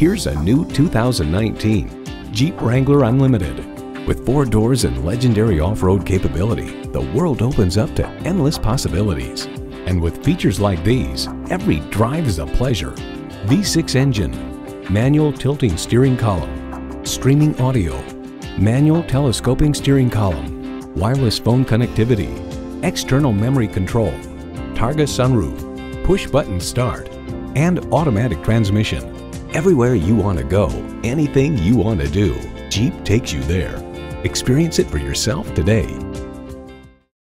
Here's a new 2019 Jeep Wrangler Unlimited. With four doors and legendary off-road capability, the world opens up to endless possibilities. And with features like these, every drive is a pleasure. V6 engine, manual tilting steering column, streaming audio, manual telescoping steering column, wireless phone connectivity, external memory control, Targa sunroof, push button start, and automatic transmission. Everywhere you want to go, anything you want to do, Jeep takes you there. Experience it for yourself today.